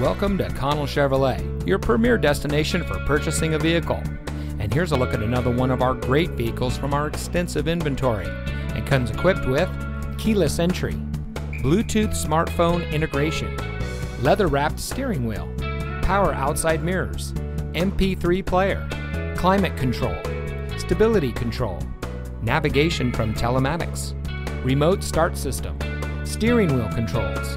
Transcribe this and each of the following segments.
Welcome to Connell Chevrolet, your premier destination for purchasing a vehicle. And here's a look at another one of our great vehicles from our extensive inventory. It comes equipped with keyless entry, Bluetooth smartphone integration, leather wrapped steering wheel, power outside mirrors, MP3 player, climate control, stability control, navigation from telematics, remote start system, steering wheel controls,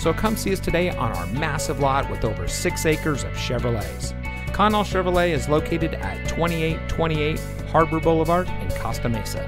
So come see us today on our massive lot with over six acres of Chevrolets. Connell Chevrolet is located at 2828 Harbor Boulevard in Costa Mesa.